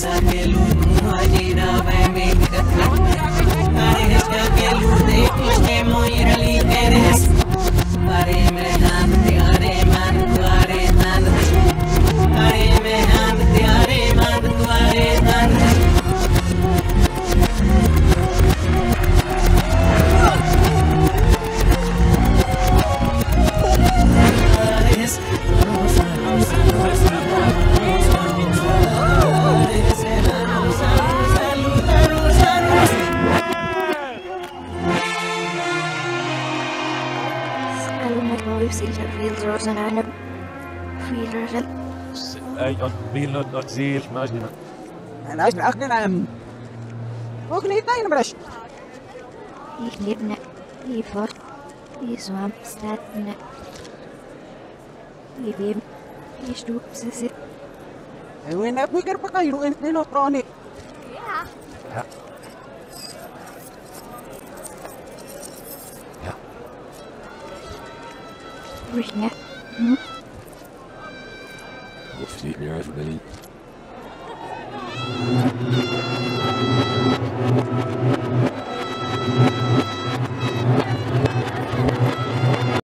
Hallelujah. Silja Filrosen äänen. Filrosen. Ei on milloin on siis naisina. أنا عايز أقنع أم أغنية ناين برش Ich lebe I fort. I svampstattene. I vim. I stupsese. وين أبوي قرب قايرو Reading it. Mm -hmm. What's the nearest minute?